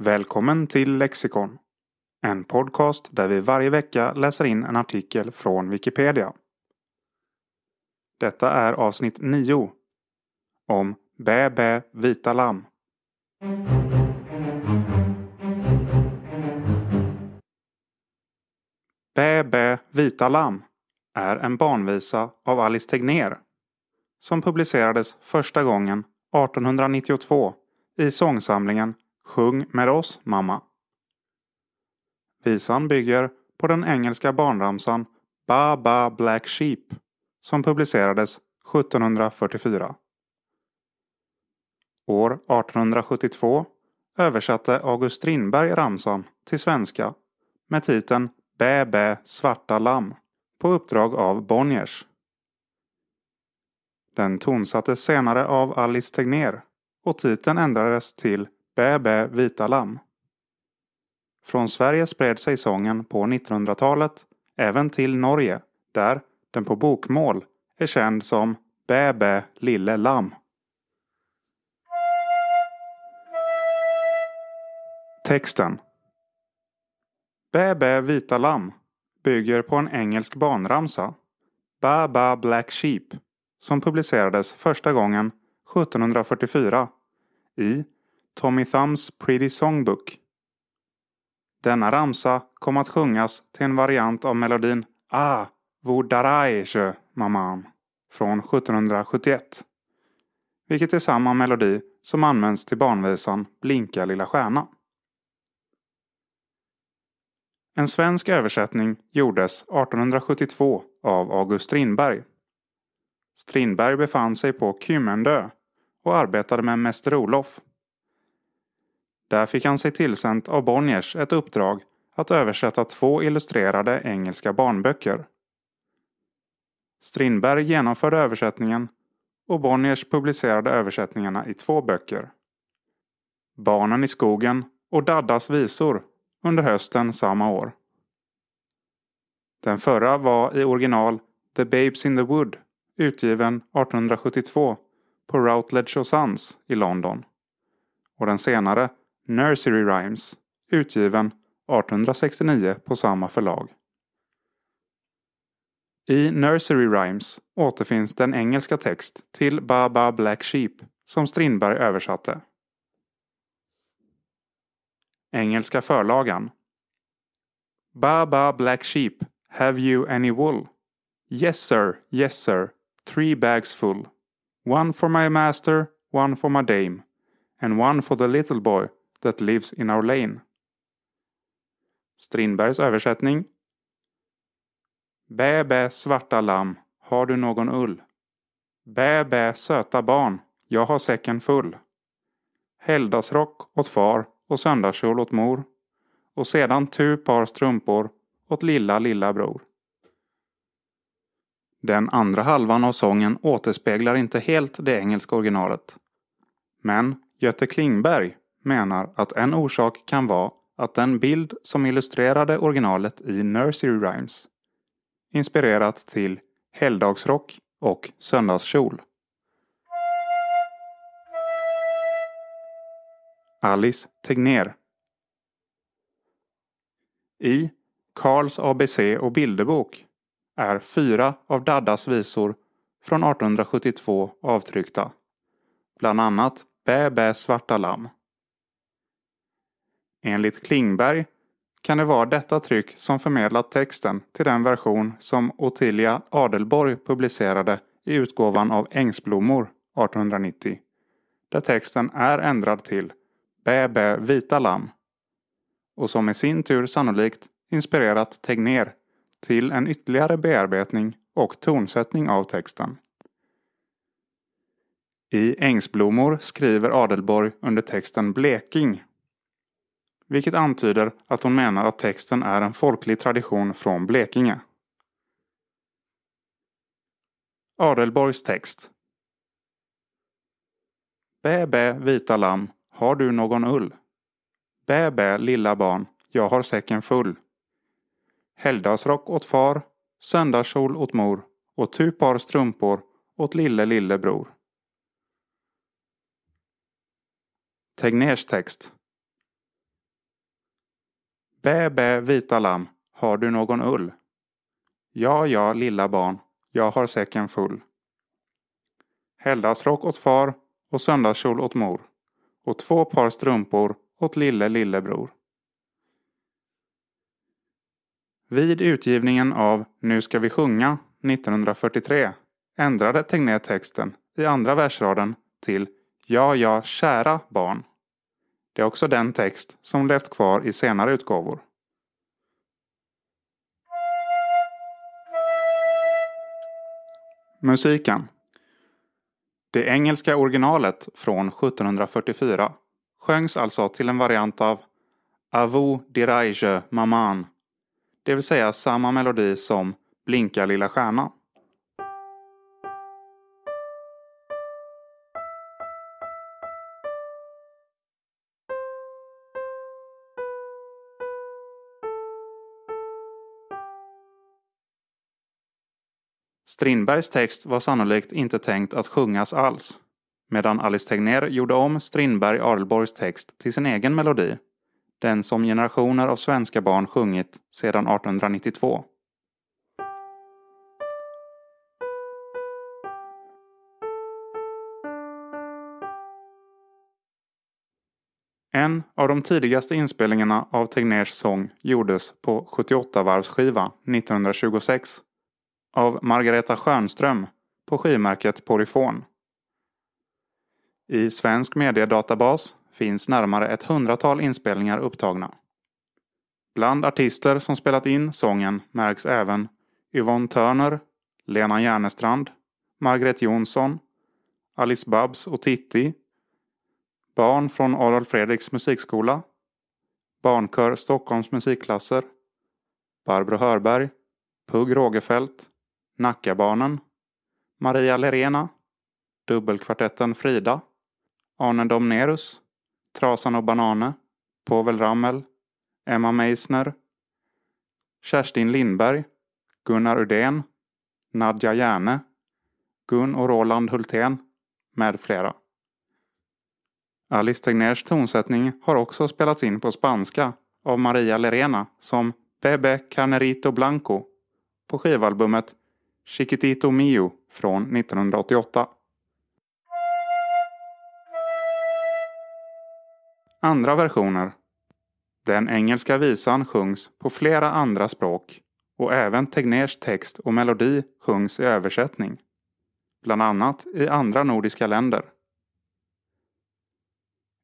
Välkommen till Lexikon! En podcast där vi varje vecka läser in en artikel från Wikipedia. Detta är avsnitt 9 om Bä bä vita lamm. Bä bä vita lamm är en barnvisa av Alice Tegnér som publicerades första gången 1892 i sångsamlingen Sjung med oss mamma. Visan bygger på den engelska barnramsan Ba Ba Black Sheep som publicerades 1744. År 1872 översatte August Strindberg ramsan till svenska med titeln Bä bä svarta lamm på uppdrag av Bonniers. Den tonsattes senare av Alice Tegnér och titeln ändrades till Bä bä vita lamm. Från Sverige spred sig sången på 1900-talet även till Norge där den på bokmål är känd som Bä bä lille lamm. Texten Bä bä vita lamm bygger på en engelsk barnramsa, Ba Ba Black Sheep, som publicerades första gången 1744 i Tommy Thumbs Pretty Songbook. Denna ramsa kom att sjungas till en variant av melodin Ah, wo daraige mamam. från 1771. Vilket är samma melodi som används till barnvisan Blinka lilla stjärna. En svensk översättning gjordes 1872 av August Strindberg. Strindberg befann sig på Kymmendö och arbetade med Mäster Olof. Där fick han sig tillsänt av Bonniers ett uppdrag att översätta två illustrerade engelska barnböcker. Strindberg genomförde översättningen och Bonniers publicerade översättningarna i två böcker. Barnen i skogen och Daddas visor under hösten samma år. Den förra var i original The Babes in the Wood utgiven 1872 på Routledge och Sons i London. Och den senare Nursery Rhymes utgiven 1869 på samma förlag. I Nursery Rhymes återfinns den engelska text till Baba Black Sheep som Strindberg översatte. Engelska förlagan Baba Black Sheep, have you any wool? Yes sir, yes sir, three bags full. One for my master, one for my dame, and one for the little boy that lives in our lane. Strindbergs översättning Bä bä svarta lamm, har du någon ull? Bä bä söta barn, jag har säcken full. Helgdagsrock åt far och söndagskjol åt mor och sedan tu par strumpor åt lilla, lilla bror. Den andra halvan av sången återspeglar inte helt det engelska originalet. Men Göte Klingberg menar att en orsak kan vara att den bild som illustrerade originalet i Nursery Rhymes inspirerat till helgdagsrock och söndagskjol. Alice Tegnér I Karls ABC och bilderbok är fyra av Daddas visor från 1872 avtryckta. Bland annat Bä bä svarta lamm. Enligt Klingberg kan det vara detta tryck som förmedlat texten till den version som Ottilia Adelborg publicerade i utgåvan av Ängsblommor 1890. Där texten är ändrad till Bä bä vita lamm och som i sin tur sannolikt inspirerat Tegnér till en ytterligare bearbetning och tonsättning av texten. I Ängsblommor skriver Adelborg under texten Bleking vilket antyder att hon menar att texten är en folklig tradition från Blekinge. Adelborgs text Bä bä vita lamm, har du någon ull? Bä bä lilla barn, jag har säcken full. Helgdagsrock åt far, söndagskjol åt mor och tu par strumpor åt lille lille bror. Tegnérs text Bä, bä, vita lamm, har du någon ull? Ja, ja, lilla barn, jag har säcken full. Helgdagsrock åt far och söndagskjol åt mor och två par strumpor åt lille lillebror. Vid utgivningen av Nu ska vi sjunga 1943 ändrade Tegnér texten i andra versraden till Ja, ja, kära barn. Det är också den text som levt kvar i senare utgåvor. Musiken Det engelska originalet från 1744 sjöngs alltså till en variant av A vous dirige maman, det vill säga samma melodi som Blinka lilla stjärna. Strindbergs text var sannolikt inte tänkt att sjungas alls, medan Alice Tegnér gjorde om Strindberg Adelborgs text till sin egen melodi, den som generationer av svenska barn sjungit sedan 1892. En av de tidigaste inspelningarna av Tegnérs sång gjordes på 78-varvsskiva 1926 av Margareta Stjernström på skivmärket Polyfon. I Svensk mediedatabas finns närmare ett hundratal inspelningar upptagna. Bland artister som spelat in sången märks även Yvonne Turner, Lena Järnestrand, Margret Jonsson, Alice Babs och Titti, barn från Adolf Fredriks musikskola, Barnkör Stockholms musikklasser, Barbro Hörberg, Pugh Rogefeldt, Nackabarnen, Maria Lerena, Dubbelkvartetten Frida, Arne Domnerus, Trasan och Banane, Povel Ramel, Emma Meissner, Kerstin Lindberg, Gunnar Udén, Nadja Järne, Gun och Roland Hultén med flera. Alice Tegnérs tonsättning har också spelats in på spanska av Maria Lerena som Bebe Carnerito Blanco på skivalbumet Chiquitito Mio från 1988. Andra versioner. Den engelska visan sjungs på flera andra språk och även Tegnérs text och melodi sjungs i översättning. Bland annat i andra nordiska länder.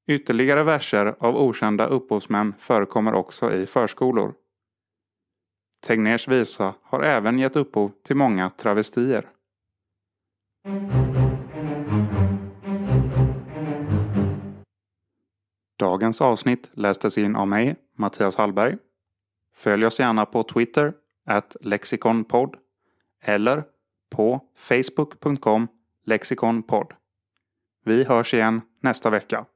Ytterligare verser av okända upphovsmän förekommer också i förskolor. Tegnérs visa har även gett upphov till många travestier. Dagens avsnitt lästes in av mig, Mattias Hallberg. Följ oss gärna på Twitter, at lexiconpod eller på facebook.com lexiconpod. Vi hörs igen nästa vecka.